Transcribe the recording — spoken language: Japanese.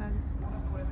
さんです